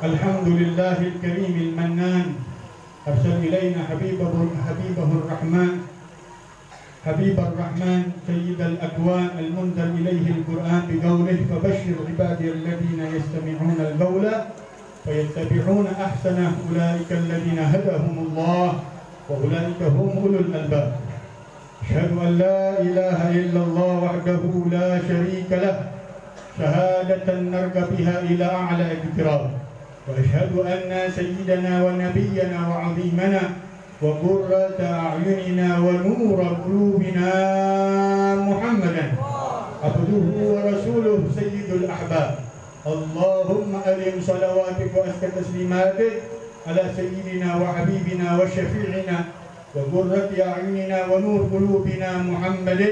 الحمد لله الكريم المنان. أرسل إلينا حبيبه حبيبه الرحمن. حبيب الرحمن سيد الأكوان المنزل إليه القرآن بقوله فبشر عبادي الذين يستمعون القول فيتبعون أحسنه أولئك الذين هداهم الله وأولئك هم أولو الألباب. أشهد أن لا إله إلا الله وحده لا شريك له شهادة نرجى بها إلى أعلى اقتراب وأشهد أن سيدنا ونبينا وعظيمنا وقرة أعيننا ونور قلوبنا محمدا. عبده ورسوله سيد الأحباب. اللهم ألم صلواتك وأزكى تسليماتك على سيدنا وحبيبنا وشفيعنا. وقرة أعيننا ونور قلوبنا محمد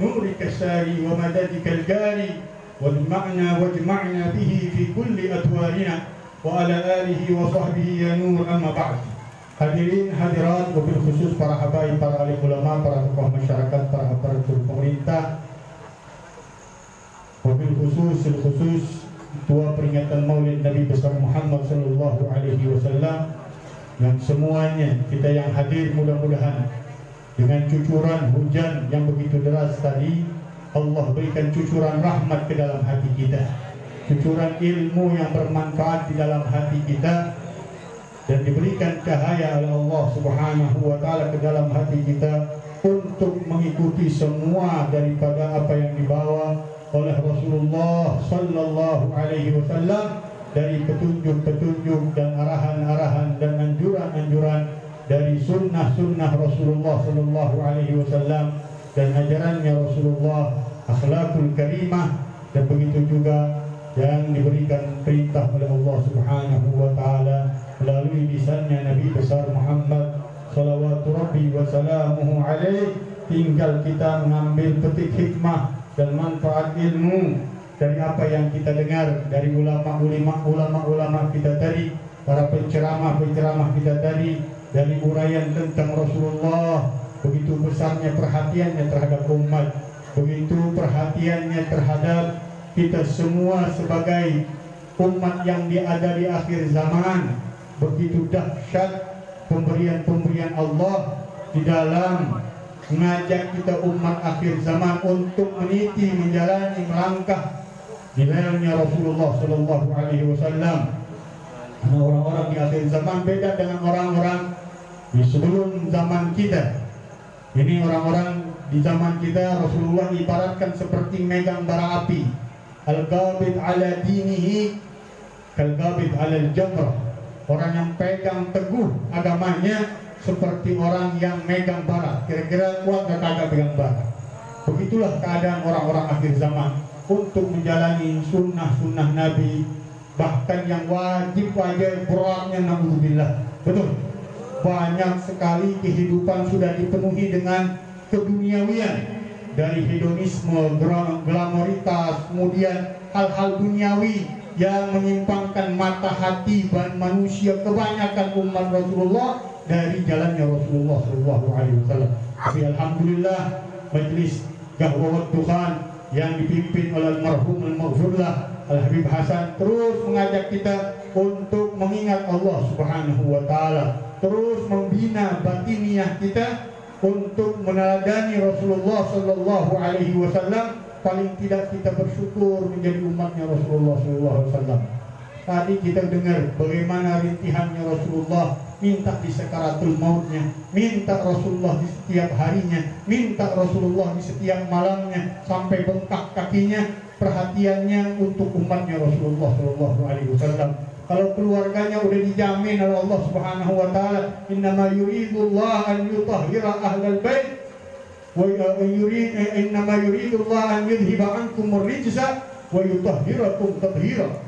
نورك الساري ومددك الجاري. واجمعنا واجمعنا به في كل أتوارنا وعلى آله وصحبه يا نور أما بعد. Hadirin hadirat mobil khusus para habaib, para alim ulama, para tokoh masyarakat, para aparatur pemerintah. Mobil khusus, khusus Tua peringatan maulid Nabi besar Muhammad Sallallahu Alaihi Wasallam. Yang semuanya kita yang hadir mudah-mudahan dengan cucuran hujan yang begitu deras tadi Allah berikan cucuran rahmat ke dalam hati kita. Cucuran ilmu yang bermanfaat di dalam hati kita dan diberikan cahaya oleh Allah Subhanahu wa taala ke dalam hati kita untuk mengikuti semua daripada apa yang dibawa oleh Rasulullah sallallahu alaihi wasallam dari petunjuk-petunjuk dan arahan-arahan dan anjuran-anjuran dari sunnah-sunnah Rasulullah sallallahu alaihi wasallam dan ajarannya Rasulullah akhlakul karimah dan begitu juga yang diberikan perintah oleh Allah Subhanahu wa taala melalui lisannya Nabi besar Muhammad salawatu rabbi wa salamuhu alaih. Tinggal kita mengambil petik hikmah dan manfaat ilmu dari apa yang kita dengar dari ulama-ulama ulama-ulama kita tadi para penceramah-penceramah kita tadi dari uraian tentang Rasulullah begitu besarnya perhatiannya terhadap umat begitu perhatiannya terhadap kita semua sebagai umat yang ada di akhir zaman begitu dahsyat pemberian-pemberian Allah di dalam mengajak kita umat akhir zaman untuk meniti menjalani melangkah di jalannya Rasulullah Sallallahu Alaihi Wasallam. Karena orang-orang di akhir zaman beda dengan orang-orang di sebelum zaman kita. Ini orang-orang di zaman kita Rasulullah ibaratkan seperti megang bara api. Al-qabid ala dinihi kal-qabid ala al-jamrah orang yang pegang teguh agamanya seperti orang yang megang bara. Kira-kira kuat gak kagak pegang bara? Begitulah keadaan orang-orang akhir zaman untuk menjalani sunnah-sunnah Nabi. Bahkan yang wajib wajib beratnya naudzubillah. Betul? Banyak sekali kehidupan sudah dipenuhi dengan keduniawian dari hedonisme, glamoritas, kemudian hal-hal duniawi yang menyimpangkan mata hati dan manusia kebanyakan umat Rasulullah dari jalannya Rasulullah Shallallahu Alaihi Wasallam. Tapi alhamdulillah majlis gahwat Tuhan yang dipimpin oleh almarhum al-maghfurlah Al Habib Hasan terus mengajak kita untuk mengingat Allah Subhanahu wa taala, terus membina batiniah kita untuk meneladani Rasulullah Shallallahu Alaihi Wasallam paling tidak kita bersyukur menjadi umatnya Rasulullah SAW. Tadi kita dengar bagaimana rintihannya Rasulullah minta di sekaratul mautnya, minta Rasulullah di setiap harinya, minta Rasulullah di setiap malamnya sampai bengkak kakinya, perhatiannya untuk umatnya Rasulullah SAW kalau keluarganya udah dijamin oleh Allah Subhanahu wa taala innama yuridullah an yutahhira ahlal bait wa yurid innama yuridullah an yudhiba ankum rijsa wa yutahhirakum tathira.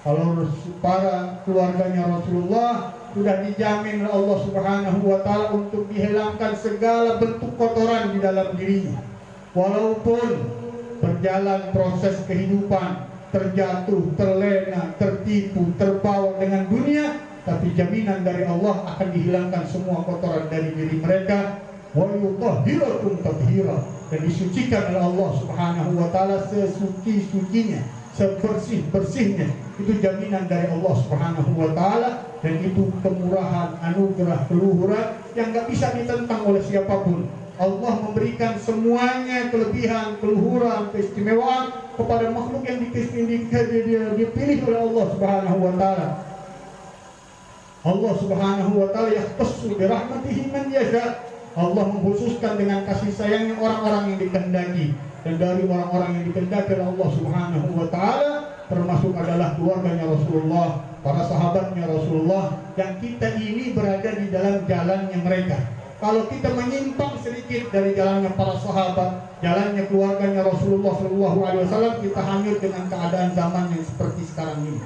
Kalau para keluarganya Rasulullah sudah dijamin oleh Allah Subhanahu wa taala untuk dihilangkan segala bentuk kotoran di dalam dirinya. Walaupun berjalan proses kehidupan terjatuh, terlena, tertipu, terbawa dengan dunia tapi jaminan dari Allah akan dihilangkan semua kotoran dari diri mereka. Wa yutahhirakum tathira. Dan disucikan oleh Allah Subhanahu wa taala sesuci-sucinya sebersih-bersihnya. Itu jaminan dari Allah Subhanahu wa taala. Dan itu kemurahan anugerah keluhuran yang nggak bisa ditentang oleh siapa pun Allah memberikan semuanya kelebihan, keluhuran, keistimewaan kepada makhluk yang dipilih oleh Allah Subhanahu wa taala. Allah Subhanahu wa taala yahtassu bi rahmatihi man yasha. Allah mengkhususkan dengan kasih sayangnya orang-orang yang dikehendaki dan dari orang-orang yang dikehendaki oleh Allah Subhanahu wa taala termasuk adalah keluarganya Rasulullah, para sahabatnya Rasulullah yang kita ini berada di dalam jalannya mereka kalau kita menyimpang sedikit dari jalannya para sahabat, jalannya keluarganya Rasulullah SAW, kita hanyut dengan keadaan zaman yang seperti sekarang ini.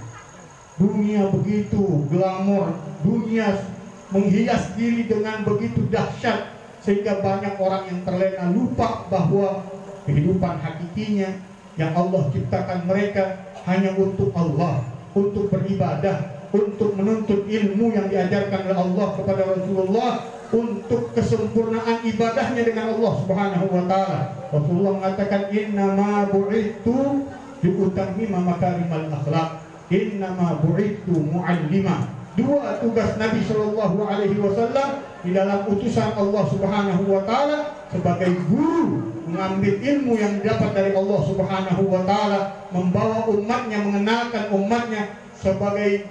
Dunia begitu glamor, dunia menghias diri dengan begitu dahsyat sehingga banyak orang yang terlena lupa bahwa kehidupan hakikinya yang Allah ciptakan mereka hanya untuk Allah, untuk beribadah, untuk menuntut ilmu yang diajarkan oleh Allah kepada Rasulullah untuk kesempurnaan ibadahnya dengan Allah Subhanahu wa taala. Rasulullah mengatakan inna ma bu'itu liutammima makarimal akhlak. Inna ma bu'itu muallima. Dua tugas Nabi Shallallahu alaihi wasallam di dalam utusan Allah Subhanahu wa taala sebagai guru mengambil ilmu yang didapat dari Allah Subhanahu wa taala, membawa umatnya mengenalkan umatnya sebagai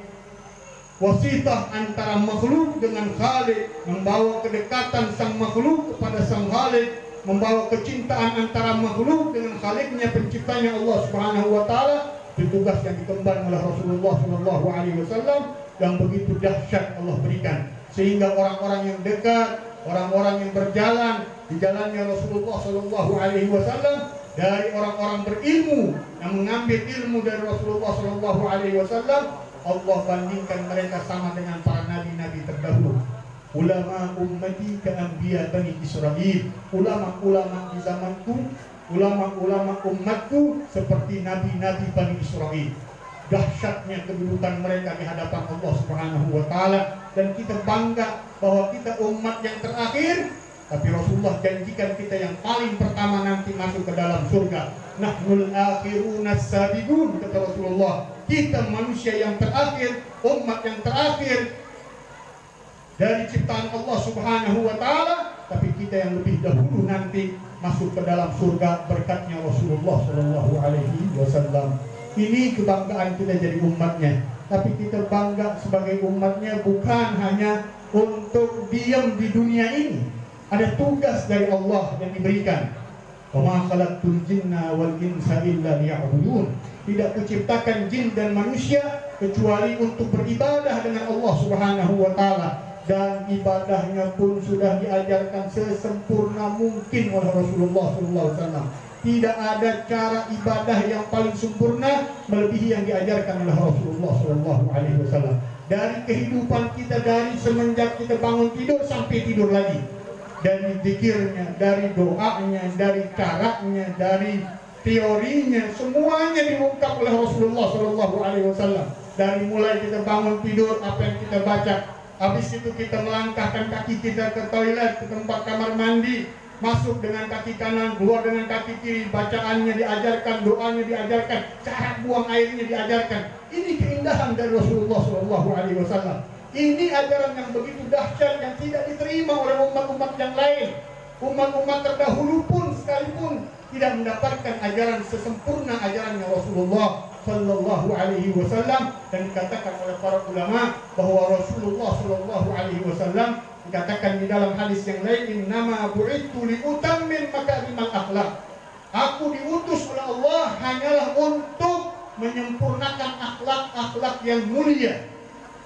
wasitah antara makhluk dengan Khalik membawa kedekatan sang makhluk kepada sang Khalik membawa kecintaan antara makhluk dengan Khaliknya penciptanya Allah Subhanahu wa taala itu tugas yang dikembang oleh Rasulullah Shallallahu alaihi wasallam yang begitu dahsyat Allah berikan. Sehingga orang-orang yang dekat orang-orang yang berjalan di jalannya Rasulullah Shallallahu alaihi wasallam dari orang-orang berilmu yang mengambil ilmu dari Rasulullah Shallallahu alaihi wasallam Allah bandingkan mereka sama dengan para nabi-nabi terdahulu. Ulama ummati ke anbiya Bani Israel. Ulama-ulama di zamanku, ulama-ulama umatku seperti nabi-nabi Bani Israel. Dahsyatnya kedudukan mereka di hadapan Allah Subhanahu wa taala dan kita bangga bahwa kita umat yang terakhir tapi Rasulullah janjikan kita yang paling pertama nanti masuk ke dalam surga. Nahnul akhiruna sabiqun kata Rasulullah kita manusia yang terakhir, umat yang terakhir dari ciptaan Allah Subhanahu wa taala, tapi kita yang lebih dahulu nanti masuk ke dalam surga berkatnya Rasulullah Shallallahu alaihi wasallam. Ini kebanggaan kita jadi umatnya, tapi kita bangga sebagai umatnya bukan hanya untuk diam di dunia ini. Ada tugas dari Allah yang diberikan. Wa khalaqtul jinna wal insa illa liya'budun tidak kuciptakan jin dan manusia kecuali untuk beribadah dengan Allah Subhanahu wa taala dan ibadahnya pun sudah diajarkan sesempurna mungkin oleh Rasulullah SAW. Tidak ada cara ibadah yang paling sempurna melebihi yang diajarkan oleh Rasulullah SAW. Dari kehidupan kita dari semenjak kita bangun tidur sampai tidur lagi, dari zikirnya, dari doanya, dari caranya, dari teorinya semuanya diungkap oleh Rasulullah Shallallahu Alaihi Wasallam. Dari mulai kita bangun tidur apa yang kita baca habis itu kita melangkahkan kaki kita ke toilet ke tempat kamar mandi masuk dengan kaki kanan keluar dengan kaki kiri bacaannya diajarkan doanya diajarkan cara buang airnya diajarkan. Ini keindahan dari Rasulullah Shallallahu Alaihi Wasallam ini ajaran yang begitu dahsyat yang tidak diterima oleh umat-umat yang lain. Umat-umat terdahulu pun sekalipun tidak mendapatkan ajaran sesempurna ajarannya Rasulullah Sallallahu Alaihi Wasallam. Dan dikatakan oleh para ulama bahwa Rasulullah Sallallahu Alaihi Wasallam dikatakan di dalam hadis yang lain nama bu'itu li utammin makarimal akhlak aku diutus oleh Allah hanyalah untuk menyempurnakan akhlak-akhlak yang mulia.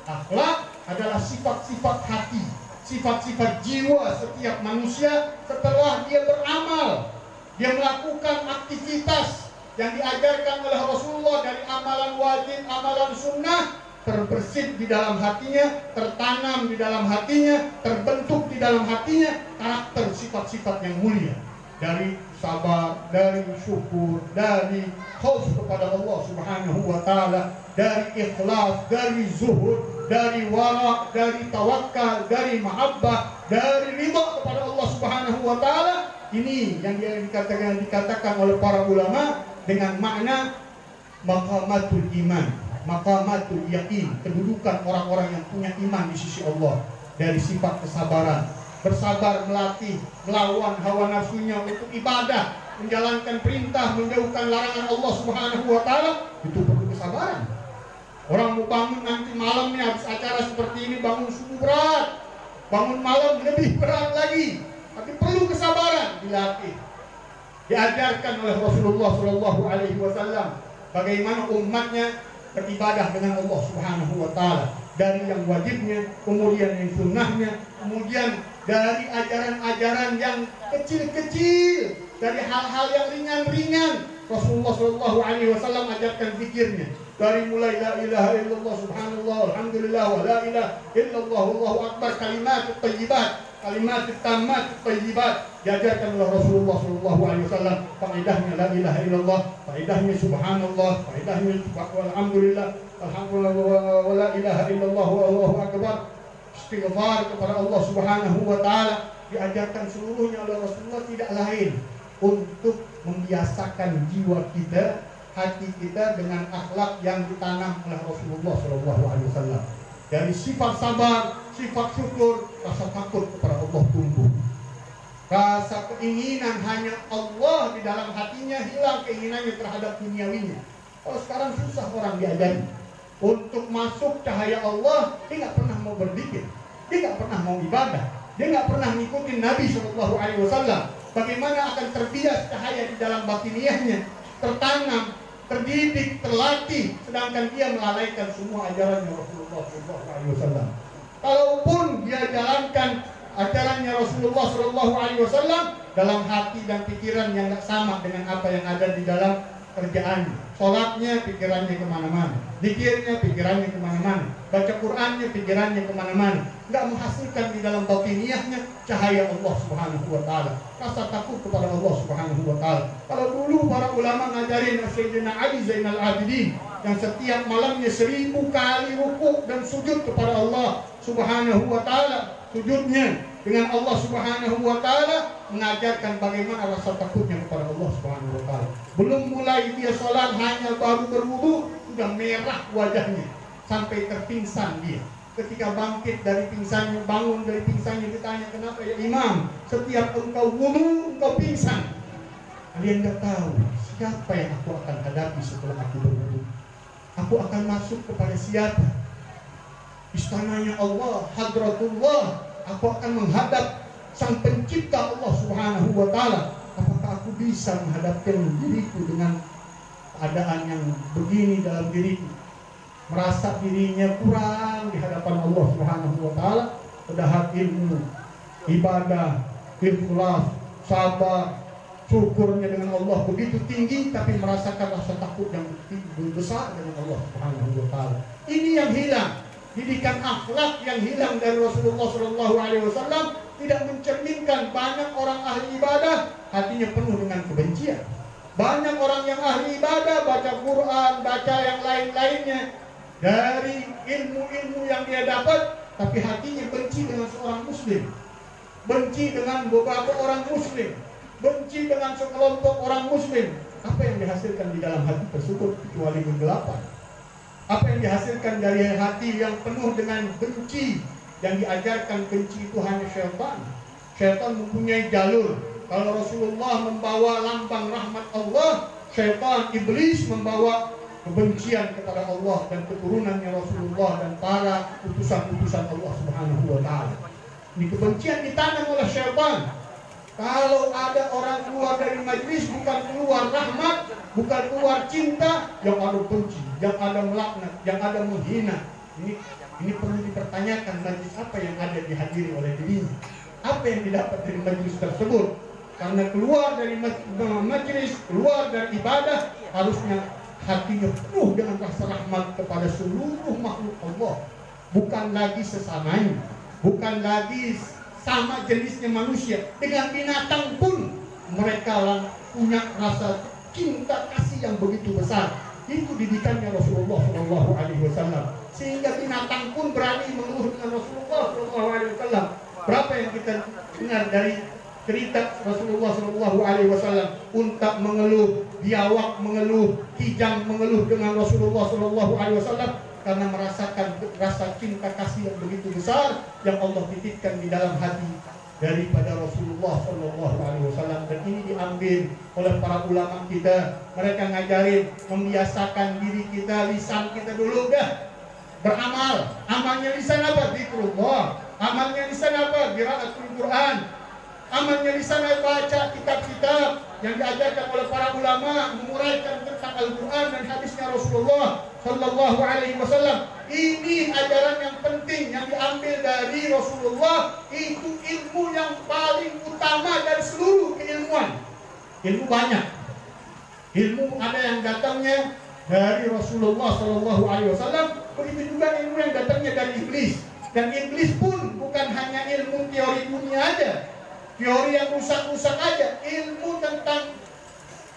Akhlak adalah sifat-sifat hati sifat-sifat jiwa setiap manusia setelah dia beramal dia melakukan aktivitas yang diajarkan oleh Rasulullah dari amalan wajib, amalan sunnah terbersit di dalam hatinya, tertanam di dalam hatinya, terbentuk di dalam hatinya karakter sifat-sifat yang mulia. Dari sabar, dari syukur, dari khauf kepada Allah Subhanahu wa taala, dari ikhlas, dari zuhud, dari wara, dari tawakal, dari mahabbah, dari ridha kepada Allah Subhanahu wa taala. Ini yang dikatakan dikatakan oleh para ulama dengan makna maqamatul iman, maqamatul yakin, kedudukan orang-orang yang punya iman di sisi Allah dari sifat kesabaran, bersabar melatih melawan hawa nafsunya untuk ibadah, menjalankan perintah, menjauhkan larangan Allah Subhanahu wa taala, itu perlu kesabaran. Orang mau bangun nanti malamnya habis acara seperti ini bangun subuh berat, bangun malam lebih berat lagi tapi perlu kesabaran dilatih. Diajarkan oleh Rasulullah Shallallahu Alaihi Wasallam bagaimana umatnya beribadah dengan Allah Subhanahu Wa Taala dari yang wajibnya, kemudian yang sunnahnya, kemudian dari ajaran-ajaran yang kecil-kecil, dari hal-hal yang ringan-ringan. Rasulullah Shallallahu Alaihi Wasallam ajarkan zikirnya. Dari mulai la ilaha illallah subhanallah alhamdulillah wa la ilaha illallah wallahu akbar kalimat thayyibat kalimat tamat tayyibat. Diajarkan oleh Rasulullah Shallallahu Alaihi Wasallam. Faedahnya la ilaha illallah faedahnya subhanallah faedahnya alhamdulillah alhamdulillah wa la ilaha illallah wallahu akbar istighfar kepada Allah Subhanahu wa taala diajarkan seluruhnya oleh Rasulullah tidak lain untuk membiasakan jiwa kita hati kita dengan akhlak yang ditanam oleh Rasulullah Shallallahu Alaihi Wasallam dari sifat sabar sifat syukur, rasa takut kepada Allah tumbuh. Rasa keinginan hanya Allah di dalam hatinya hilang keinginannya terhadap duniawinya. Kalau sekarang susah orang diajari untuk masuk cahaya Allah, dia nggak pernah mau berzikir, dia nggak pernah mau ibadah, dia nggak pernah ngikutin Nabi Shallallahu Alaihi Wasallam. Bagaimana akan terbias cahaya di dalam batiniahnya, tertanam, terdidik, terlatih, sedangkan dia melalaikan semua ajaran Rasulullah Shallallahu Alaihi Wasallam. Kalaupun dia jalankan ajarannya Rasulullah Shallallahu Alaihi Wasallam dalam hati dan pikiran yang tidak sama dengan apa yang ada di dalam kerjaan. Sholatnya pikirannya ke mana-mana, dikirnya pikirannya ke mana-mana, baca Qurannya pikirannya ke mana-mana, nggak menghasilkan di dalam batiniahnya cahaya Allah Subhanahu Wa Taala, rasa takut kepada Allah Subhanahu Wa Taala. Kalau dulu para ulama ngajarin Sayyidina Ali Zainal Abidin yang setiap malamnya seribu kali rukuk dan sujud kepada Allah Subhanahu Wa Taala, sujudnya dengan Allah Subhanahu wa taala mengajarkan bagaimana rasa takutnya kepada Allah Subhanahu wa taala. Belum mulai dia sholat hanya baru berwudu sudah merah wajahnya sampai terpingsan dia. Ketika bangkit dari pingsannya, bangun dari pingsannya ditanya kenapa ya Imam? Setiap engkau wudu engkau pingsan. Kalian nggak tahu siapa yang aku akan hadapi setelah aku berwudu. Aku akan masuk kepada siapa? Istananya Allah, hadratullah, aku akan menghadap sang pencipta Allah Subhanahu wa taala. Apakah aku bisa menghadapkan diriku dengan keadaan yang begini dalam diriku? Merasa dirinya kurang di hadapan Allah Subhanahu wa taala, padahal ilmu, ibadah, ikhlas, sabar, syukurnya dengan Allah begitu tinggi tapi merasakan rasa takut yang besar dengan Allah Subhanahu wa taala. Ini yang hilang didikan akhlak yang hilang dari Rasulullah Shallallahu Alaihi Wasallam tidak mencerminkan banyak orang ahli ibadah hatinya penuh dengan kebencian. Banyak orang yang ahli ibadah baca Quran, baca yang lain-lainnya dari ilmu-ilmu yang dia dapat, tapi hatinya benci dengan seorang Muslim, benci dengan beberapa orang Muslim, benci dengan sekelompok orang Muslim. Apa yang dihasilkan di dalam hati tersebut kecuali kegelapan apa yang dihasilkan dari hati yang penuh dengan benci yang diajarkan benci itu hanya syaitan? Syaitan mempunyai jalur. Kalau Rasulullah membawa lambang rahmat Allah syaitan iblis membawa kebencian kepada Allah dan keturunannya Rasulullah dan para utusan-utusan Allah Subhanahu wa taala. Ini kebencian ditanam oleh syaitan kalau ada orang keluar dari majlis bukan keluar rahmat, bukan keluar cinta, yang ada benci, yang ada melaknat, yang ada menghina. Ini ini perlu dipertanyakan majlis apa yang ada dihadiri oleh dirinya. Apa yang didapat dari majlis tersebut? Karena keluar dari majlis, keluar dari ibadah, harusnya hatinya penuh dengan rasa rahmat kepada seluruh makhluk Allah. Bukan lagi sesamanya, bukan lagi sama jenisnya manusia dengan binatang pun mereka punya rasa cinta kasih yang begitu besar. Itu didikannya Rasulullah Shallallahu Alaihi Wasallam. Sehingga binatang pun berani mengeluh dengan Rasulullah Shallallahu Alaihi Wasallam. Berapa yang kita dengar dari cerita Rasulullah Shallallahu Alaihi Wasallam unta mengeluh, biawak mengeluh, kijang mengeluh dengan Rasulullah Shallallahu Alaihi Wasallam karena merasakan rasa cinta kasih yang begitu besar yang Allah titipkan di dalam hati daripada Rasulullah Shallallahu Alaihi Wasallam. Dan ini diambil oleh para ulama kita. Mereka ngajarin membiasakan diri kita lisan kita dulu dah. Beramal. Amalnya lisan apa? Zikrullah. Amalnya lisan apa? Qiraatul Quran. Amalnya lisan baca kitab-kitab yang diajarkan oleh para ulama menguraikan tentang Al-Quran dan hadisnya Rasulullah Shallallahu Alaihi Wasallam. Ini ajaran yang penting yang diambil dari Rasulullah. Itu ilmu yang paling utama dari seluruh keilmuan. Ilmu banyak. Ilmu ada yang datangnya dari Rasulullah Shallallahu Alaihi Wasallam. Begitu juga ilmu yang datangnya dari iblis. Dan iblis pun bukan hanya ilmu teori dunia aja, teori yang rusak-rusak aja, ilmu tentang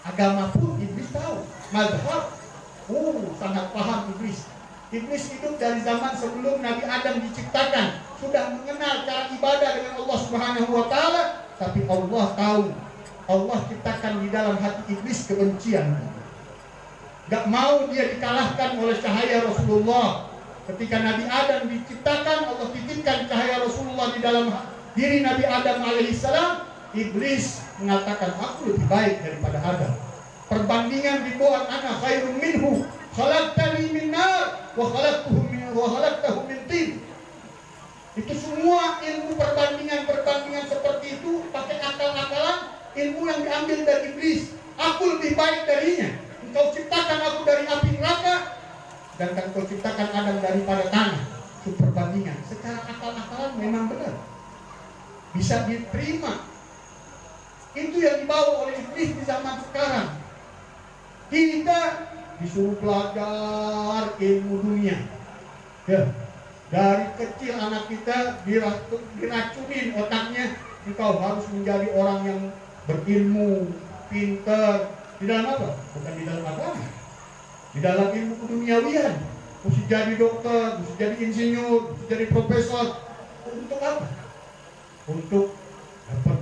agama pun iblis tahu. Madhab Oh, sangat paham iblis. Iblis hidup dari zaman sebelum Nabi Adam diciptakan, sudah mengenal cara ibadah dengan Allah Subhanahu wa taala, tapi Allah tahu Allah ciptakan di dalam hati iblis kebencian. Gak mau dia dikalahkan oleh cahaya Rasulullah. Ketika Nabi Adam diciptakan, Allah titipkan cahaya Rasulullah di dalam diri Nabi Adam alaihissalam. Iblis mengatakan, aku lebih baik daripada Adam. Perbandingan dibuat anak khairun minhu khalaqtani min nar wa khalaqtuhu min wa tin. Itu semua ilmu perbandingan-perbandingan seperti itu pakai akal-akalan ilmu yang diambil dari iblis. Aku lebih baik darinya. Engkau ciptakan aku dari api neraka dan engkau ciptakan Adam daripada tanah. Itu perbandingan. Secara akal-akalan memang benar bisa diterima itu yang dibawa oleh iblis di zaman sekarang kita disuruh belajar ilmu dunia. Ya, dari kecil anak kita diracunin otaknya, engkau harus menjadi orang yang berilmu, pintar. Di dalam apa? Bukan di dalam agama. Di dalam ilmu keduniawian. Mesti jadi dokter, mesti jadi insinyur, mesti jadi profesor. Untuk apa? Untuk dapat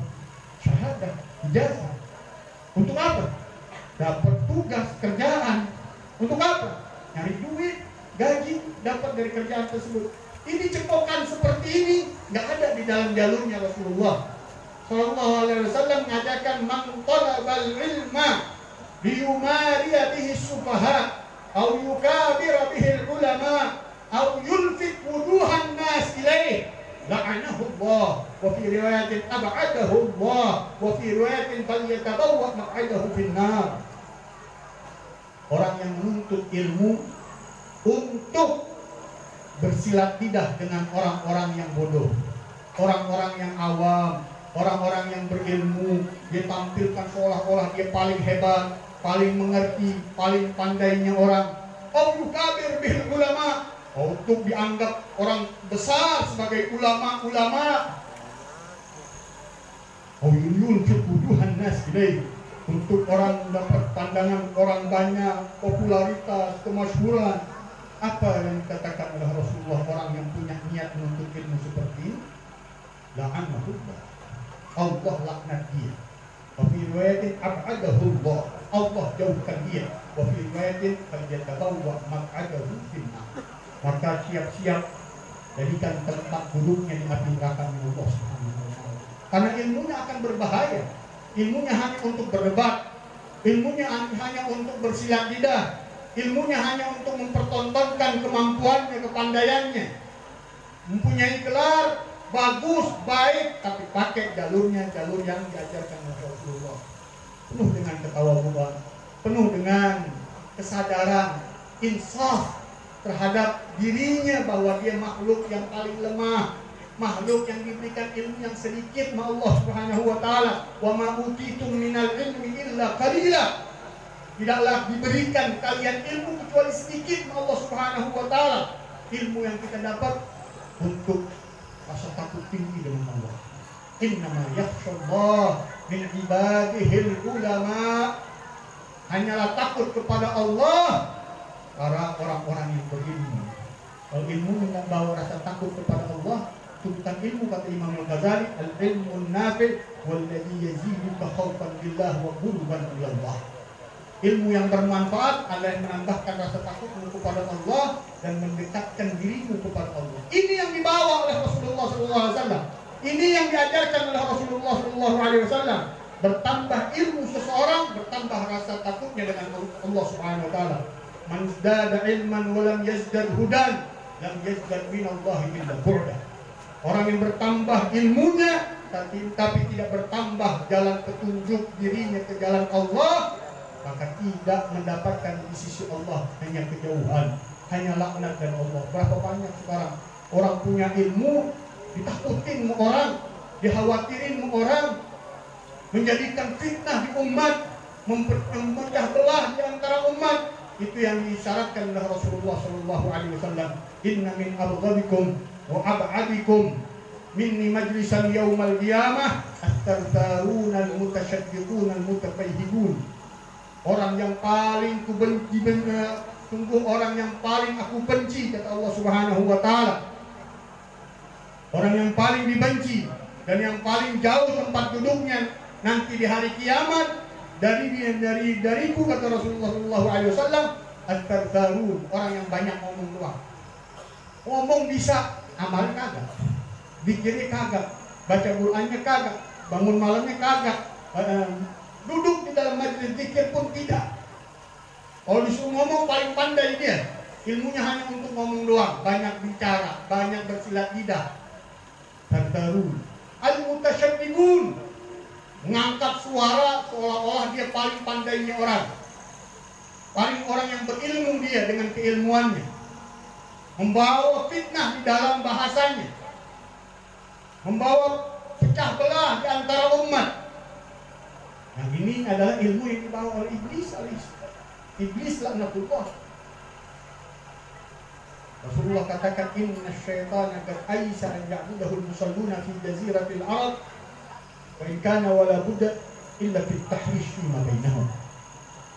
syahadat, ijazah. Untuk apa? dapat tugas kerjaan untuk apa? Nyari duit, gaji dapat dari kerjaan tersebut. Ini cepokan seperti ini nggak ada di dalam jalurnya Rasulullah. Sallallahu Alaihi Wasallam mengatakan man talabal ilma liyumariya bihi sufaha au yukabira bihi ulama au yulfit wuduhan nas Allah wa fi riwayatin ab'adahu Allah wa fi riwayatin maq'adahu fin nar orang yang menuntut ilmu untuk bersilat lidah dengan orang-orang yang bodoh, orang-orang yang awam, orang-orang yang berilmu, dia tampilkan seolah-olah dia paling hebat, paling mengerti, paling pandainya orang. Oh kabir bil ulama, untuk dianggap orang besar sebagai ulama-ulama. Oh yul kebutuhan nas ilaih untuk orang dapat pandangan orang banyak, popularitas, kemasyhuran. Apa yang dikatakan oleh Rasulullah orang yang punya niat menuntut ilmu seperti ini? La'anahullah. Allah laknat dia. Wa fi riwayatin ab'adahu Allah. Allah jauhkan dia. Wa fi riwayatin falyatabawwa maq'adahu finnar. Maka siap-siap jadikan tempat duduknya di api neraka Allah. Karena ilmunya akan berbahaya ilmunya hanya untuk berdebat, ilmunya hanya untuk bersilat lidah, ilmunya hanya untuk mempertontonkan kemampuannya, kepandaiannya. Mempunyai gelar bagus, baik, tapi pakai jalurnya, jalur yang diajarkan oleh Rasulullah. Penuh dengan ketawaduan, penuh dengan kesadaran, insaf terhadap dirinya bahwa dia makhluk yang paling lemah, makhluk yang diberikan ilmu yang sedikit ma Allah Subhanahu wa taala. Wa ma utitum minal ilmi illa qalila. Tidaklah diberikan kalian ilmu kecuali sedikit ma Allah Subhanahu wa taala. Ilmu yang kita dapat untuk rasa takut tinggi dengan Allah. Innama yakhshallah min ibadihil ulama. Hanyalah takut kepada Allah para orang-orang yang berilmu kalau ilmu tidak bawa rasa takut kepada Allah itu bukan ilmu kata Imam Al-Ghazali al-ilmu nafi walladhi yaziduka khawfan billah wa qurban ilallah ilmu yang bermanfaat adalah yang menambahkan rasa takutmu kepada Allah dan mendekatkan dirimu kepada Allah ini yang dibawa oleh Rasulullah SAW ini yang diajarkan oleh Rasulullah SAW. Bertambah ilmu seseorang, bertambah rasa takutnya dengan Allah Subhanahu Wa Taala. Man zada ilman walam yazdad hudan, lam yazdad min Allah illa bu'da. Orang yang bertambah ilmunya tapi, tapi tidak bertambah jalan petunjuk dirinya ke jalan Allah, maka tidak mendapatkan di sisi Allah hanya kejauhan, hanya laknat dan Allah. Berapa banyak sekarang orang punya ilmu ditakutin orang, dikhawatirin orang, menjadikan fitnah di umat, memecah belah di antara umat. Itu yang disyaratkan oleh Rasulullah Shallallahu Alaihi Wasallam. Inna min abghadikum wa ab'adikum minni majlisan yaumal qiyamah at-tartaruna al-mutasyaddiquna al-mutafayhibun. Orang yang paling ku benci sungguh orang yang paling aku benci kata Allah Subhanahu wa taala Orang yang paling dibenci dan yang paling jauh tempat duduknya nanti di hari kiamat dari dari dariku kata Rasulullah SAW at-tartarun orang yang banyak ngomong doang. Ngomong bisa, amal kagak. Bikinnya kagak, baca Qur'annya kagak, bangun malamnya kagak, duduk di dalam majelis zikir pun tidak. Kalau disuruh ngomong paling pandai dia, ilmunya hanya untuk ngomong doang, banyak bicara, banyak bersilat lidah, Tartarun Al-Mutasyabibun Mengangkat suara seolah-olah dia paling pandainya orang. Paling orang yang berilmu dia dengan keilmuannya. Membawa fitnah di dalam bahasanya. Membawa pecah belah di antara umat. Yang ini adalah ilmu yang dibawa oleh iblis Iblis laknatullah Rasulullah katakan inna syaitana kad aisa an ya'budahu al-musalluna fi jaziratil arab kana wala budda illa ma bainahum.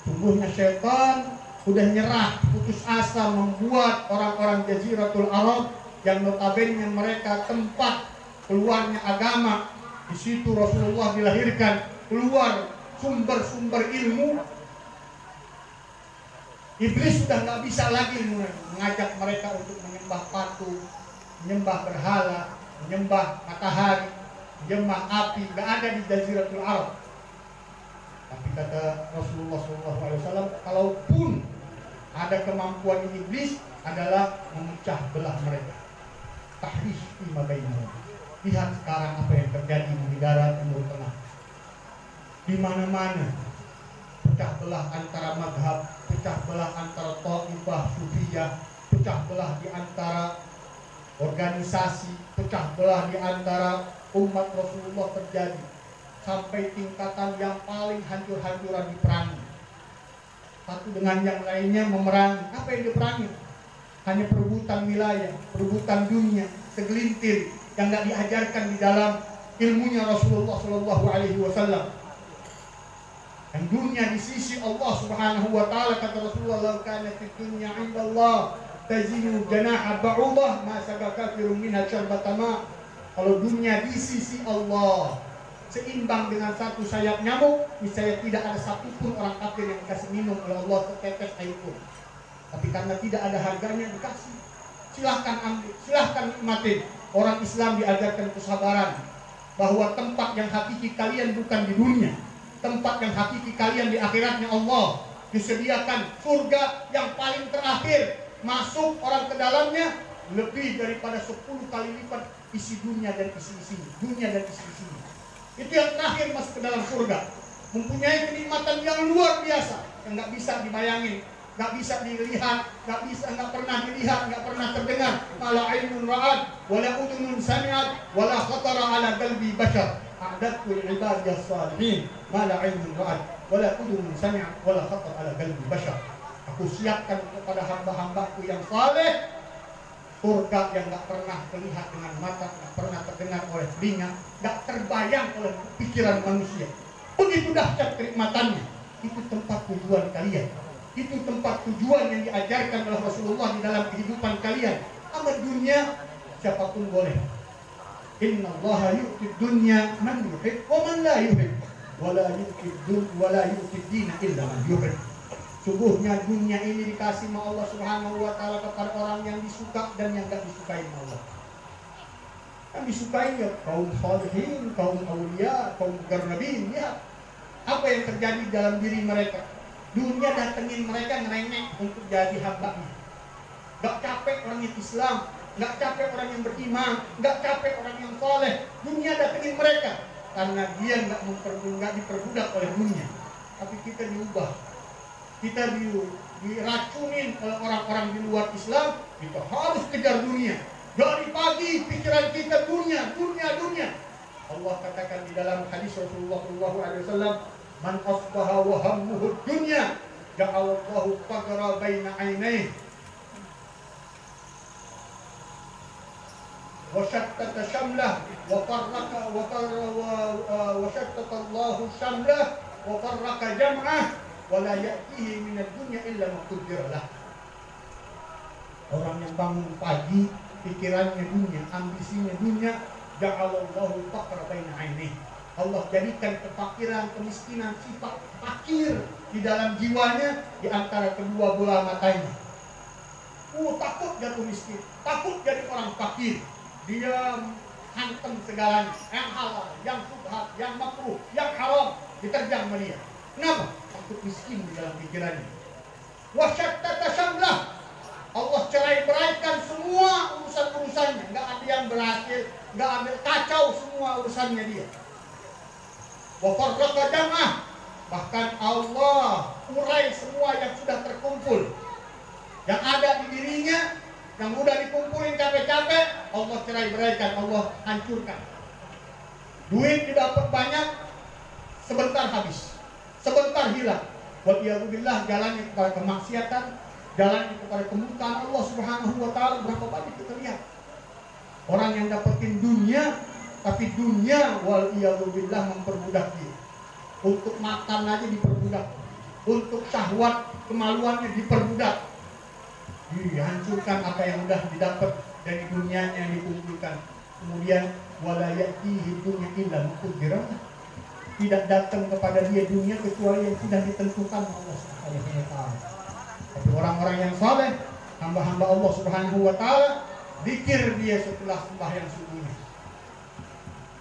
Sungguhnya syaitan sudah nyerah, putus asa membuat orang-orang jaziratul Arab yang notabene mereka tempat keluarnya agama. Di situ Rasulullah dilahirkan, keluar sumber-sumber ilmu Iblis sudah nggak bisa lagi mengajak mereka untuk menyembah patung, menyembah berhala, menyembah matahari, menyembah api, nggak ada di Jaziratul Arab. Tapi kata Rasulullah SAW, kalaupun ada kemampuan iblis adalah memecah belah mereka. Tahris lima Lihat sekarang apa yang terjadi di negara Timur Tengah. Di mana-mana pecah belah antara madhab, pecah belah antara ta'ifah, sufiyah, pecah belah di antara organisasi, pecah belah di antara umat Rasulullah terjadi sampai tingkatan yang paling hancur-hancuran diperangi. Satu dengan yang lainnya memerangi. Apa yang diperangi? Hanya perebutan wilayah, perebutan dunia, segelintir yang nggak diajarkan di dalam ilmunya Rasulullah Shallallahu Alaihi Wasallam dan dunia di sisi Allah Subhanahu wa taala kata Rasulullah "Lau kana fid dunya 'inda Allah tazinu janaha ba'udah ma sabaka kafirun minha syarbatama." Kalau dunia di sisi Allah seimbang dengan satu sayap nyamuk, niscaya tidak ada satupun orang kafir yang dikasih minum oleh Allah setetes air pun. Tapi karena tidak ada harganya dikasih. Silahkan ambil, silahkan nikmatin. Orang Islam diajarkan kesabaran bahwa tempat yang hakiki kalian bukan di dunia, tempat yang hakiki kalian di akhiratnya Allah disediakan surga yang paling terakhir masuk orang ke dalamnya lebih daripada 10 kali lipat isi dunia dan isi isinya dunia dan isi isinya itu yang terakhir masuk ke dalam surga. Mempunyai kenikmatan yang luar biasa yang nggak bisa dibayangin nggak bisa dilihat nggak bisa nggak pernah dilihat nggak pernah terdengar. Malah ainun ra'at wala udunun sami'at wala khatara ala qalbi bashar. A'dattu ibadiyas salihin malah ainun ra'at wala udunun sami'at wala khatara ala qalbi bashar kusiapkan kepada hamba-hambaku yang saleh surga yang nggak pernah terlihat dengan mata, nggak pernah terdengar oleh telinga, nggak terbayang oleh pikiran manusia. Begitu dahsyat kenikmatannya. Itu tempat tujuan kalian. Itu tempat tujuan yang diajarkan oleh Rasulullah di dalam kehidupan kalian. Amat dunia siapa pun boleh. Inna Allah yu'ti dunya man yuhib wa man la yuhib. Wa la yu'ti dina illa man yuhib. Sungguhnya dunia ini dikasih sama Allah Subhanahu wa taala kepada orang yang disuka dan yang tidak disukai Allah. Yang disukai ya kaum salihin, kaum aulia, kaum garnabin, ya. Apa yang terjadi dalam diri mereka? Dunia datengin mereka ngerengek untuk jadi hambanya. Gak capek orang yang Islam, gak capek orang yang beriman, gak capek orang yang soleh. Dunia datengin mereka karena dia memperbudak, diperbudak oleh dunia. Tapi kita diubah kita di, diracunin oleh orang-orang di luar Islam, kita harus kejar dunia. Dari pagi pikiran kita dunia, dunia, dunia. Allah katakan di dalam hadis Rasulullah SAW, Man asbaha wa hammuhu dunya, ja'alallahu faqra baina ainaih. وشتت شمله وفرق وشتت الله شمله وفرق جمعه wala ya'tihi minad dunya illa ma lah. Orang yang bangun pagi pikirannya dunia, ambisinya dunia, ja'alallahu faqra baina ainihi. Allah jadikan kefakiran, kemiskinan, sifat fakir di dalam jiwanya di antara kedua bola matanya. Oh, takut jatuh miskin, takut jadi orang fakir. Dia hantam segalanya, yang halal, yang subhat, yang makruh, yang haram, diterjang melia. Kenapa? takut miskin di dalam pikirannya. Wasyattata syamlah. Allah cerai beraikan semua urusan-urusannya. Nggak ada yang berhasil, nggak ambil kacau semua urusannya dia. Wafarraqa jam'ah. Bahkan Allah urai semua yang sudah terkumpul. Yang ada di dirinya, yang udah dikumpulin capek-capek, Allah cerai beraikan, Allah hancurkan. Duit didapat banyak, sebentar habis sebentar hilang. Waliyahudillah jalannya kepada kemaksiatan, jalannya kepada kemurkaan Allah Subhanahu wa taala berapa banyak kita lihat. Orang yang dapetin dunia tapi dunia waliyahudillah memperbudak dia. Untuk makan aja diperbudak. Untuk syahwat kemaluannya diperbudak. Dihancurkan apa yang sudah didapat dari dunianya yang dikumpulkan. Kemudian walayati hidupnya indah mukuddirah tidak datang kepada dia dunia kecuali yang sudah ditentukan Allah Subhanahu wa taala. Tapi orang-orang yang saleh, hamba-hamba Allah Subhanahu wa taala, zikir dia setelah sembahyang subuhnya.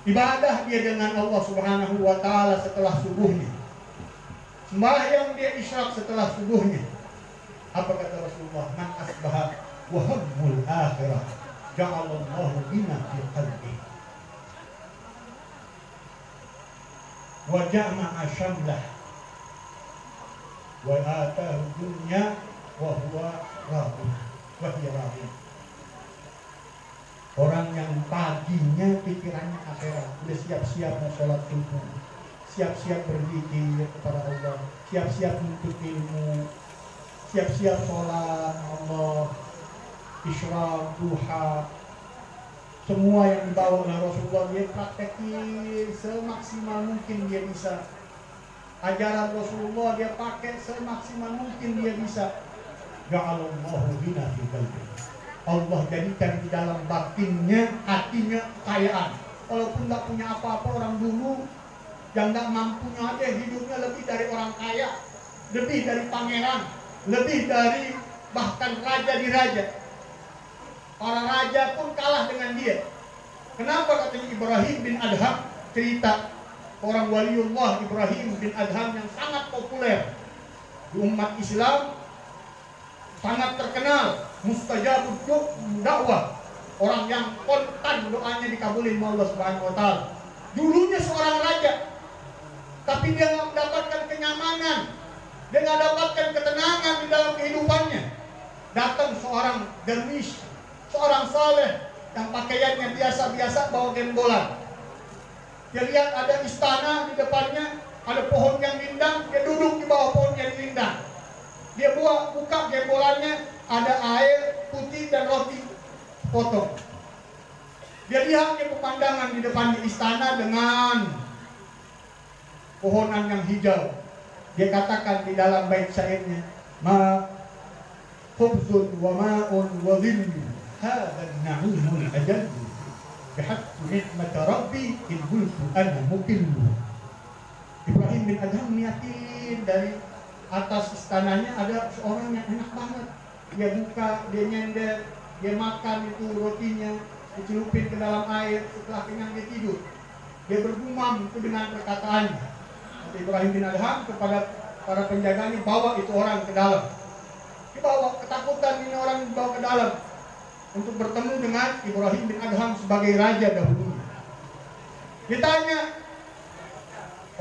Ibadah dia dengan Allah Subhanahu wa taala setelah subuhnya. Sembahyang dia isyak setelah subuhnya. Apa kata Rasulullah? Man asbaha wa hammul akhirah ja'alallahu bina fi qalbihi wa syamlah wa atahu dunya wa huwa radin wa Orang yang paginya pikirannya akhirat, udah siap-siap mau sholat subuh, siap-siap berzikir kepada Allah, siap-siap untuk ilmu, siap-siap sholat Allah, isyraq, duha, semua yang dibawa oleh Rasulullah dia praktekin semaksimal mungkin dia bisa. Ajaran Rasulullah dia pakai semaksimal mungkin dia bisa. Ja'alallahu bina Allah jadikan di dalam batinnya hatinya kekayaan. Walaupun nggak punya apa-apa orang dulu yang nggak mampunya aja hidupnya lebih dari orang kaya lebih dari pangeran lebih dari bahkan raja di raja Para raja pun kalah dengan dia. Kenapa katanya Ibrahim bin Adham cerita orang waliullah Ibrahim bin Adham yang sangat populer di umat Islam sangat terkenal mustajab dakwah orang yang kontan doanya dikabulin Allah Subhanahu wa taala. Dulunya seorang raja tapi dia nggak mendapatkan kenyamanan, dia nggak dapatkan ketenangan di dalam kehidupannya. Datang seorang dermis seorang saleh yang pakaiannya biasa-biasa bawa gembolan. Dia lihat ada istana di depannya, ada pohon yang rindang, dia duduk di bawah pohon yang rindang. Dia buka gembolannya, ada air putih dan roti. potong. Dia lihat dia pemandangan di depan di istana dengan pohonan yang hijau. Dia katakan di dalam bait syairnya, ma khubzun wa ma'un wa dhillu hadha an-na'imul ajal bihaqqi nikmat rabbi in qultu ana mukillu Ibrahim bin Adham niatin dari atas istananya ada seorang yang enak banget dia buka, dia nyender, dia makan itu rotinya dicelupin ke dalam air setelah kenyang dia tidur dia bergumam itu dengan perkataannya Ibrahim bin Adham kepada para penjaganya bawa itu orang ke dalam. Dibawa ketakutan ini orang dibawa ke dalam untuk bertemu dengan Ibrahim bin Adham sebagai raja dahulunya ditanya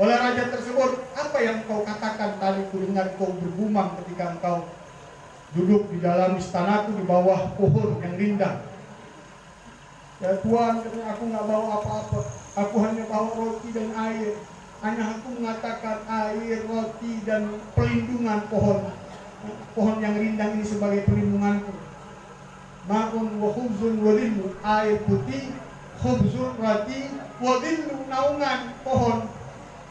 oleh raja tersebut apa yang kau katakan tadi? Ku dengar kau bergumam ketika engkau duduk di dalam istanaku di bawah pohon yang rindang. Ya Tuhan aku nggak bawa apa-apa. Aku hanya bawa roti dan air. Hanya aku mengatakan air, roti, dan pelindungan pohon pohon yang rindang ini sebagai perlindunganku. Ma'un wa khubzun wa air putih, khubzun roti, wa naungan pohon.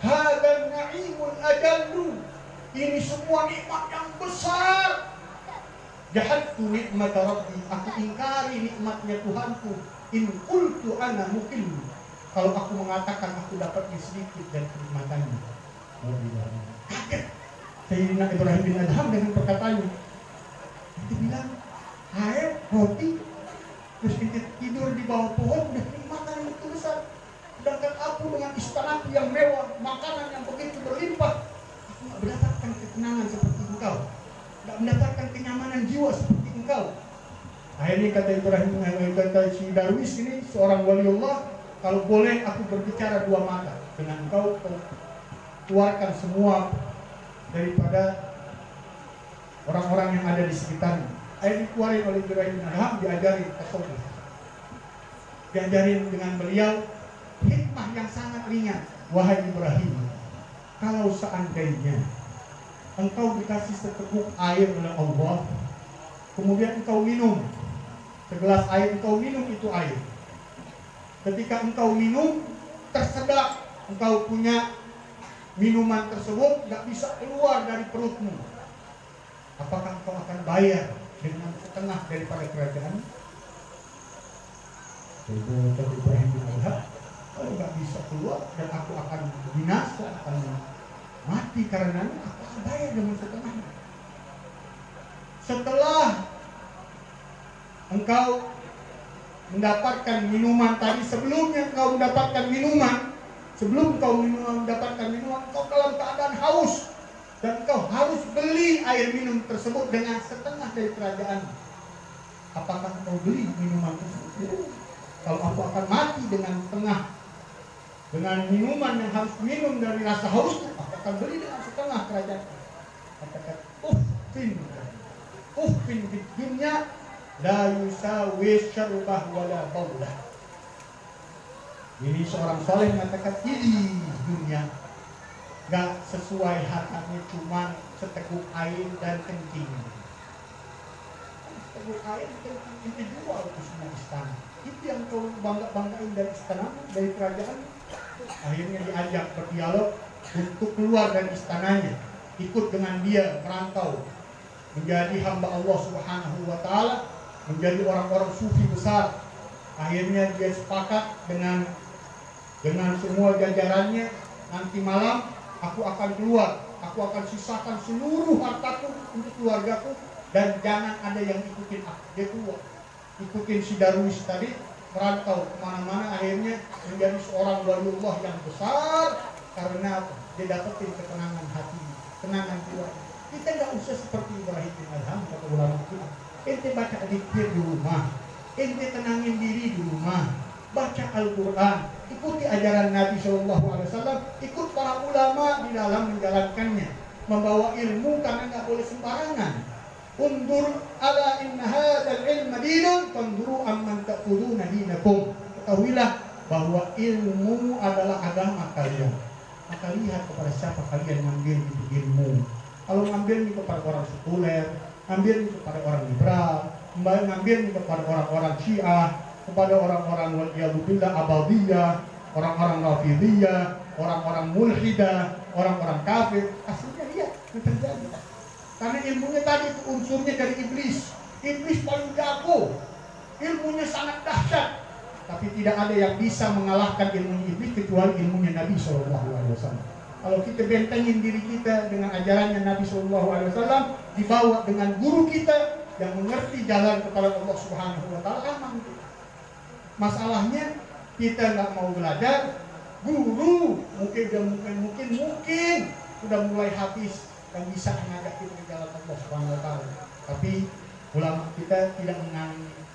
Hadan na'imun ajallu. Ini semua nikmat yang besar. Jahatku nikmat Rabbi, aku ingkari nikmatnya Tuhanku. In qultu ana mukillu kalau aku mengatakan aku dapat sedikit dari kenikmatannya. Kaget. Sayyidina Ibrahim bin Adham dengan perkataannya. Itu bilang, air, roti, terus kita tidur di bawah pohon, udah kenikmatan yang begitu besar. Sedangkan aku dengan istana yang mewah, makanan yang begitu berlimpah, aku tidak mendapatkan ketenangan seperti engkau. Tidak mendapatkan kenyamanan jiwa seperti engkau. Akhirnya kata Ibrahim, kata si Darwis ini, seorang wali Allah, kalau boleh aku berbicara dua mata dengan engkau keluarkan semua daripada orang-orang yang ada di sekitarnya. Ayat dikeluarin oleh Ibrahim Adham diajari tasawuf. Diajarin dengan beliau hikmah yang sangat ringan. Wahai Ibrahim, kalau seandainya engkau dikasih seteguk air oleh Allah, kemudian engkau minum segelas air, engkau minum itu air ketika engkau minum tersedak engkau punya minuman tersebut nggak bisa keluar dari perutmu apakah engkau akan bayar dengan setengah daripada kerajaan. Itu kata Ibrahim bin Adham kalau nggak bisa keluar dan aku akan binasa akan mati karena aku akan bayar dengan setengah. Setelah engkau mendapatkan minuman tadi sebelumnya kau mendapatkan minuman sebelum kau mendapatkan minuman kau dalam keadaan haus dan kau harus beli air minum tersebut dengan setengah dari kerajaan. Apakah kau beli minuman tersebut? Kalau aku akan mati dengan setengah dengan minuman yang harus minum dari rasa haus aku akan beli dengan setengah kerajaan. Katakan uffin uffin di dunia la yusawi syarbah wala baulah ini seorang soleh mengatakan ini dunia gak sesuai hartanya cuma seteguk air dan kencing. Seteguk air kencing. Itu jual itu semua istana. Itu yang kau bangga-banggain dari istana dari kerajaan. Akhirnya diajak berdialog untuk keluar dari istananya. Ikut dengan dia merantau. Menjadi hamba Allah Subhanahu wa taala. Menjadi orang-orang sufi besar. Akhirnya dia sepakat dengan dengan semua jajarannya. Nanti malam aku akan keluar, aku akan sisakan seluruh hartaku untuk keluargaku. Dan jangan ada yang ikutin aku. Dia keluar, ikutin si Darwis tadi merantau ke mana-mana akhirnya menjadi seorang waliullah yang besar. Karena apa? Dia dapetin ketenangan hati, ketenangan keluarga. Kita nggak usah seperti Ibrahim bin Adham kata ulama kita. Ente baca zikir di rumah. Ente tenangin diri di rumah. Baca Al-Quran ikuti ajaran Nabi SAW ikut para ulama di dalam menjalankannya membawa ilmu karena nggak boleh sembarangan. Undur ala inna hadzal ilma dinun? Tanduru amman taquluna dinakum. Ketahuilah bahwa ilmu adalah agama kalian. Maka lihat kepada siapa kalian mengambil ilmu. Kalau mengambil kepada orang sekuler ambil kepada orang liberal, mengambil kepada orang-orang Syiah, kepada orang-orang waliyadzubillah Abadiyah, orang-orang Rafidiyah, orang-orang mulhidah, orang-orang kafir. Aslinya iya yang terjadi. Karena ilmunya tadi itu unsurnya dari iblis. Iblis paling jago. Ilmunya sangat dahsyat. Tapi tidak ada yang bisa mengalahkan ilmu iblis kecuali ilmunya Nabi SAW. Kalau kita bentengin diri kita dengan ajarannya Nabi SAW, dibawa dengan guru kita yang mengerti jalan kepada Allah Subhanahu Wa Taala aman. Masalahnya kita nggak mau belajar, guru mungkin mungkin mungkin mungkin sudah mulai habis dan bisa mengajak kita ke jalan Allah Subhanahu Wa. Tapi ulama kita tidak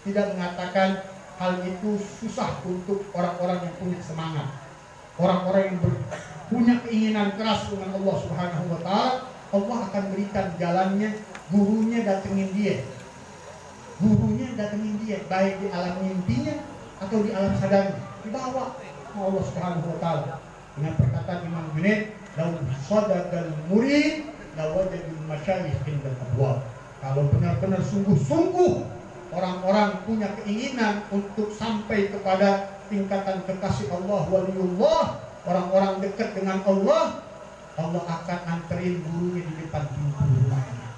tidak mengatakan hal itu susah untuk orang-orang yang punya semangat, orang-orang yang ber, punya keinginan keras dengan Allah Subhanahu Wa Taala. Allah akan berikan jalannya, gurunya datengin dia, gurunya datengin dia, baik di alam mimpinya atau di alam sadarnya, dibawa Allah Subhanahu Wa Taala dengan perkataan Imam Junaid, "Lau sadaqal murid lawajadul masyayikh inda abwab." Kalau benar-benar sungguh-sungguh orang-orang punya keinginan untuk sampai kepada tingkatan kekasih Allah waliullah, orang-orang dekat dengan Allah, Allah akan anterin gurunya di depan pintu rumahnya.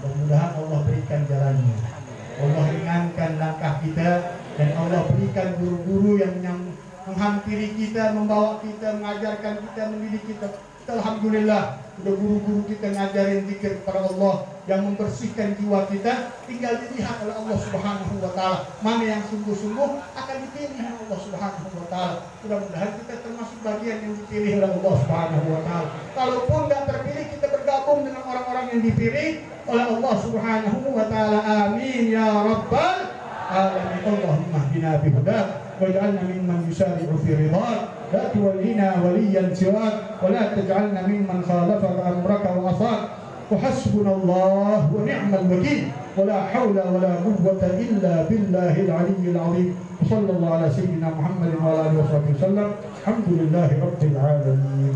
Mudah-mudahan Allah berikan jalannya. Allah ringankan langkah kita dan Allah berikan guru-guru yang menghampiri kita, membawa kita, mengajarkan kita, mendidik kita. Alhamdulillah sudah guru-guru kita ngajarin zikir kepada Allah yang membersihkan jiwa kita tinggal dilihat oleh Allah Subhanahu wa taala. Mana yang sungguh-sungguh akan dipilih oleh Allah Subhanahu wa taala. Mudah-mudahan kita termasuk bagian yang dipilih oleh Allah Subhanahu wa taala. Kalaupun tidak terpilih kita bergabung dengan orang-orang yang dipilih oleh Allah Subhanahu wa taala. Amin. Ya rabbal alamin. Allahumma bina bihudak واجعلنا ممن يسارع في رضاك. لا تولينا وليا سواك ولا تجعلنا ممن خالفك أمرك وعصاك. وحسبنا الله ونعم الوكيل. ولا حول ولا قوة إلا بالله العلي العظيم. وصلى الله على سيدنا محمد وعلى آله وصحبه وسلم. الحمد لله رب العالمين.